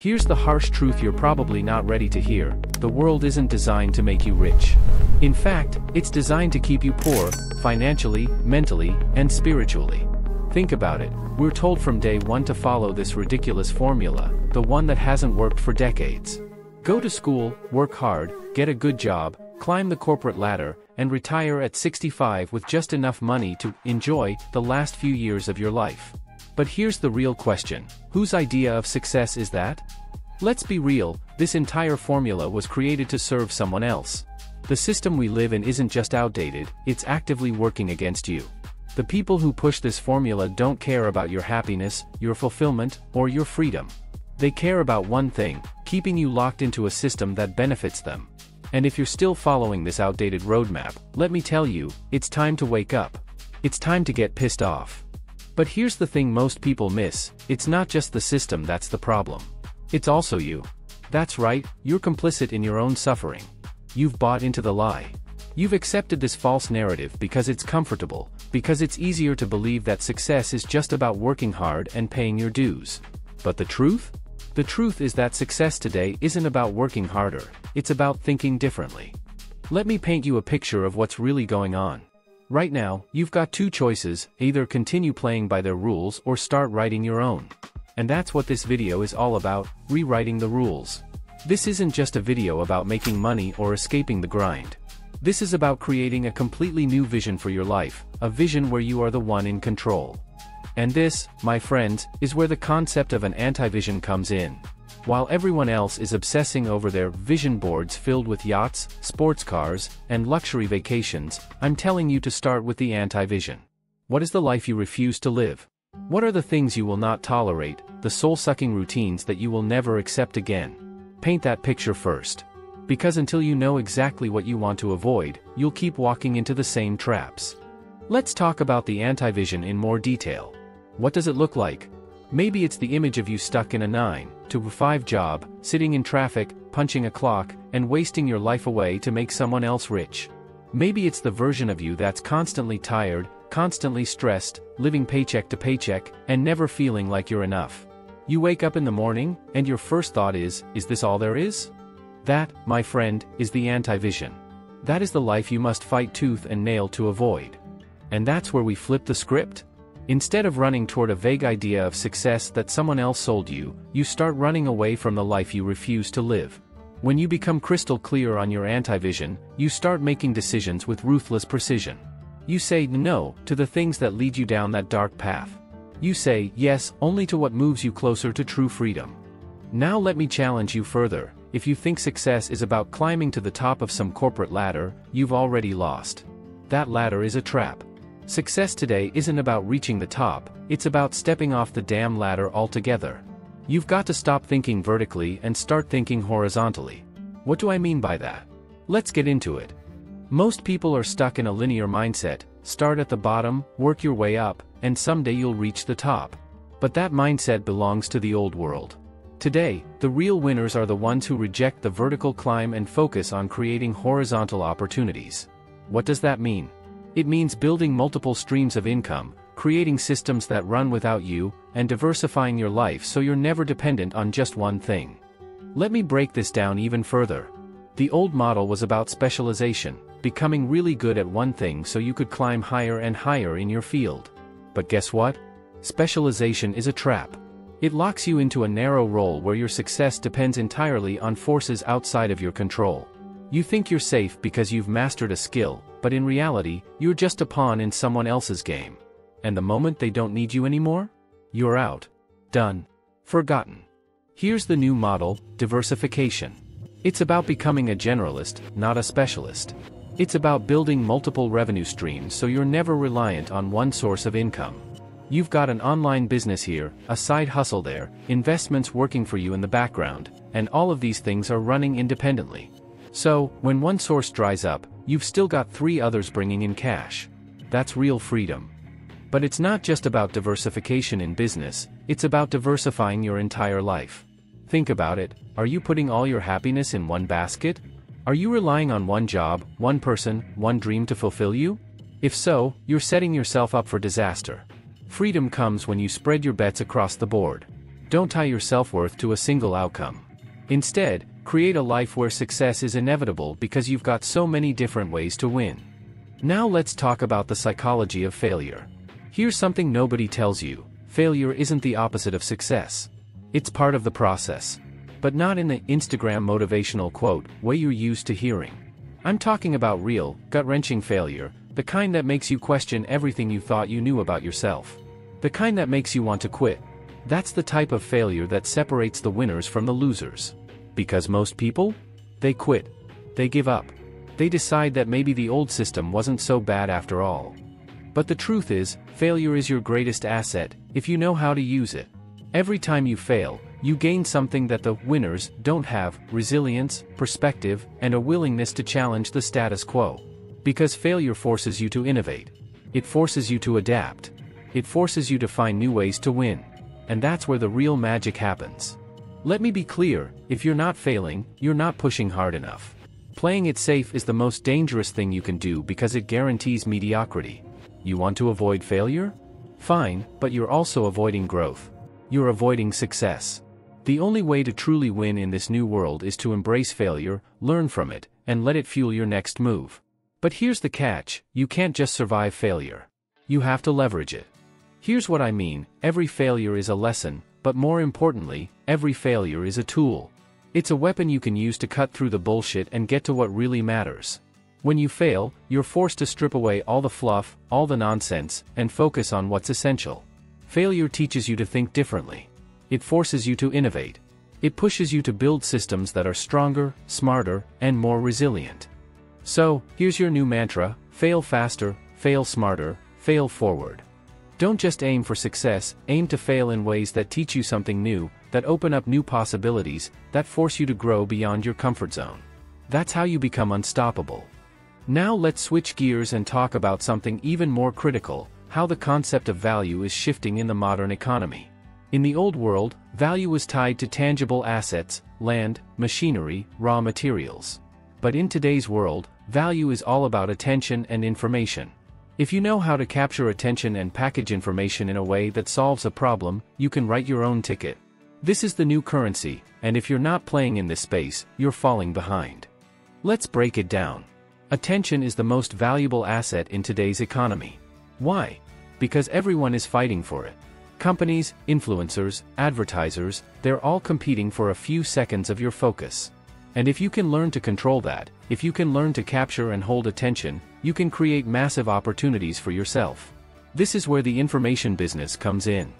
Here's the harsh truth you're probably not ready to hear, the world isn't designed to make you rich. In fact, it's designed to keep you poor, financially, mentally, and spiritually. Think about it, we're told from day one to follow this ridiculous formula, the one that hasn't worked for decades. Go to school, work hard, get a good job, climb the corporate ladder, and retire at 65 with just enough money to enjoy the last few years of your life. But here's the real question whose idea of success is that? Let's be real, this entire formula was created to serve someone else. The system we live in isn't just outdated, it's actively working against you. The people who push this formula don't care about your happiness, your fulfillment, or your freedom. They care about one thing keeping you locked into a system that benefits them. And if you're still following this outdated roadmap, let me tell you, it's time to wake up. It's time to get pissed off. But here's the thing most people miss, it's not just the system that's the problem. It's also you. That's right, you're complicit in your own suffering. You've bought into the lie. You've accepted this false narrative because it's comfortable, because it's easier to believe that success is just about working hard and paying your dues. But the truth? The truth is that success today isn't about working harder, it's about thinking differently. Let me paint you a picture of what's really going on. Right now, you've got two choices, either continue playing by their rules or start writing your own. And that's what this video is all about, rewriting the rules. This isn't just a video about making money or escaping the grind. This is about creating a completely new vision for your life, a vision where you are the one in control. And this, my friends, is where the concept of an anti-vision comes in. While everyone else is obsessing over their vision boards filled with yachts, sports cars, and luxury vacations, I'm telling you to start with the anti-vision. What is the life you refuse to live? What are the things you will not tolerate, the soul-sucking routines that you will never accept again? Paint that picture first. Because until you know exactly what you want to avoid, you'll keep walking into the same traps. Let's talk about the anti-vision in more detail. What does it look like? Maybe it's the image of you stuck in a 9 to 5 job, sitting in traffic, punching a clock, and wasting your life away to make someone else rich. Maybe it's the version of you that's constantly tired, constantly stressed, living paycheck to paycheck, and never feeling like you're enough. You wake up in the morning, and your first thought is, is this all there is? That, my friend, is the anti-vision. That is the life you must fight tooth and nail to avoid. And that's where we flip the script. Instead of running toward a vague idea of success that someone else sold you, you start running away from the life you refuse to live. When you become crystal clear on your anti-vision, you start making decisions with ruthless precision. You say no to the things that lead you down that dark path. You say yes only to what moves you closer to true freedom. Now let me challenge you further. If you think success is about climbing to the top of some corporate ladder, you've already lost. That ladder is a trap. Success today isn't about reaching the top, it's about stepping off the damn ladder altogether. You've got to stop thinking vertically and start thinking horizontally. What do I mean by that? Let's get into it. Most people are stuck in a linear mindset, start at the bottom, work your way up, and someday you'll reach the top. But that mindset belongs to the old world. Today, the real winners are the ones who reject the vertical climb and focus on creating horizontal opportunities. What does that mean? It means building multiple streams of income, creating systems that run without you, and diversifying your life so you're never dependent on just one thing. Let me break this down even further. The old model was about specialization, becoming really good at one thing so you could climb higher and higher in your field. But guess what? Specialization is a trap. It locks you into a narrow role where your success depends entirely on forces outside of your control. You think you're safe because you've mastered a skill, but in reality, you're just a pawn in someone else's game. And the moment they don't need you anymore? You're out. Done. Forgotten. Here's the new model, diversification. It's about becoming a generalist, not a specialist. It's about building multiple revenue streams so you're never reliant on one source of income. You've got an online business here, a side hustle there, investments working for you in the background, and all of these things are running independently. So, when one source dries up, you've still got three others bringing in cash. That's real freedom. But it's not just about diversification in business, it's about diversifying your entire life. Think about it, are you putting all your happiness in one basket? Are you relying on one job, one person, one dream to fulfill you? If so, you're setting yourself up for disaster. Freedom comes when you spread your bets across the board. Don't tie your self-worth to a single outcome. Instead, create a life where success is inevitable because you've got so many different ways to win. Now let's talk about the psychology of failure. Here's something nobody tells you, failure isn't the opposite of success. It's part of the process. But not in the Instagram motivational quote way you're used to hearing. I'm talking about real, gut-wrenching failure, the kind that makes you question everything you thought you knew about yourself. The kind that makes you want to quit. That's the type of failure that separates the winners from the losers. Because most people? They quit. They give up. They decide that maybe the old system wasn't so bad after all. But the truth is, failure is your greatest asset, if you know how to use it. Every time you fail, you gain something that the winners don't have resilience, perspective, and a willingness to challenge the status quo. Because failure forces you to innovate. It forces you to adapt. It forces you to find new ways to win. And that's where the real magic happens. Let me be clear if you're not failing, you're not pushing hard enough. Playing it safe is the most dangerous thing you can do because it guarantees mediocrity. You want to avoid failure? Fine, but you're also avoiding growth. You're avoiding success. The only way to truly win in this new world is to embrace failure, learn from it, and let it fuel your next move. But here's the catch, you can't just survive failure. You have to leverage it. Here's what I mean, every failure is a lesson, but more importantly, every failure is a tool. It's a weapon you can use to cut through the bullshit and get to what really matters. When you fail, you're forced to strip away all the fluff, all the nonsense, and focus on what's essential. Failure teaches you to think differently. It forces you to innovate. It pushes you to build systems that are stronger, smarter, and more resilient. So, here's your new mantra, fail faster, fail smarter, fail forward. Don't just aim for success, aim to fail in ways that teach you something new, that open up new possibilities, that force you to grow beyond your comfort zone. That's how you become unstoppable. Now let's switch gears and talk about something even more critical, how the concept of value is shifting in the modern economy. In the old world, value was tied to tangible assets, land, machinery, raw materials. But in today's world, value is all about attention and information. If you know how to capture attention and package information in a way that solves a problem, you can write your own ticket. This is the new currency, and if you're not playing in this space, you're falling behind. Let's break it down. Attention is the most valuable asset in today's economy. Why? Because everyone is fighting for it. Companies, influencers, advertisers, they're all competing for a few seconds of your focus. And if you can learn to control that, if you can learn to capture and hold attention, you can create massive opportunities for yourself. This is where the information business comes in.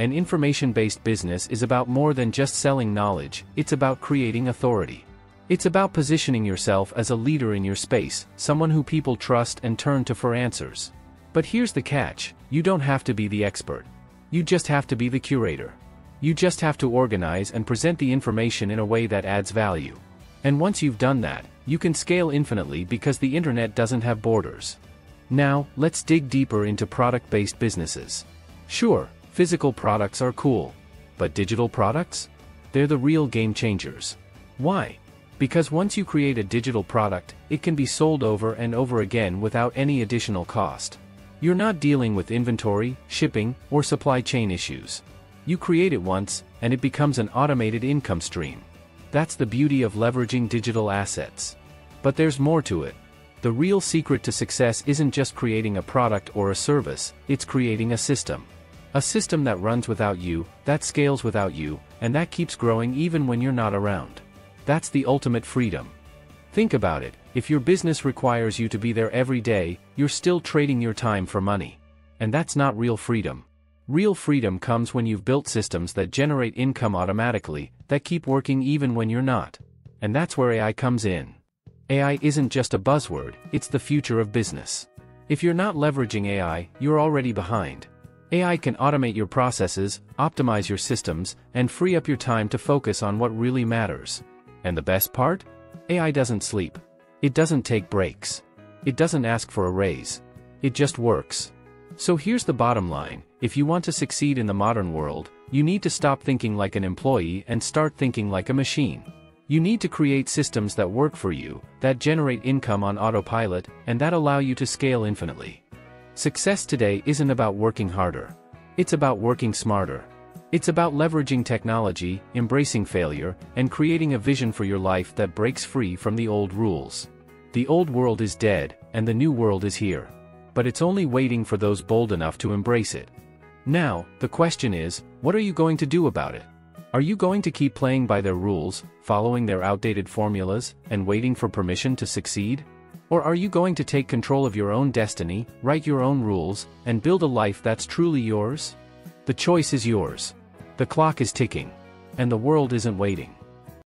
An information-based business is about more than just selling knowledge, it's about creating authority. It's about positioning yourself as a leader in your space, someone who people trust and turn to for answers. But here's the catch, you don't have to be the expert. You just have to be the curator. You just have to organize and present the information in a way that adds value. And once you've done that, you can scale infinitely because the internet doesn't have borders. Now, let's dig deeper into product-based businesses. Sure, physical products are cool. But digital products? They're the real game changers. Why? Because once you create a digital product, it can be sold over and over again without any additional cost. You're not dealing with inventory, shipping, or supply chain issues. You create it once, and it becomes an automated income stream. That's the beauty of leveraging digital assets. But there's more to it. The real secret to success isn't just creating a product or a service, it's creating a system. A system that runs without you, that scales without you, and that keeps growing even when you're not around. That's the ultimate freedom. Think about it, if your business requires you to be there every day, you're still trading your time for money. And that's not real freedom. Real freedom comes when you've built systems that generate income automatically, that keep working even when you're not. And that's where AI comes in. AI isn't just a buzzword, it's the future of business. If you're not leveraging AI, you're already behind. AI can automate your processes, optimize your systems, and free up your time to focus on what really matters. And the best part? AI doesn't sleep. It doesn't take breaks. It doesn't ask for a raise. It just works. So here's the bottom line, if you want to succeed in the modern world, you need to stop thinking like an employee and start thinking like a machine. You need to create systems that work for you, that generate income on autopilot, and that allow you to scale infinitely. Success today isn't about working harder. It's about working smarter. It's about leveraging technology, embracing failure, and creating a vision for your life that breaks free from the old rules. The old world is dead, and the new world is here. But it's only waiting for those bold enough to embrace it. Now, the question is, what are you going to do about it? Are you going to keep playing by their rules, following their outdated formulas, and waiting for permission to succeed? Or are you going to take control of your own destiny, write your own rules, and build a life that's truly yours? The choice is yours. The clock is ticking. And the world isn't waiting.